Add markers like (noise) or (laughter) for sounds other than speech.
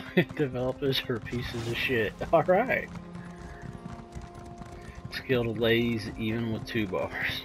(laughs) Developers are pieces of shit. (laughs) Alright. Skill to lays even with two bars.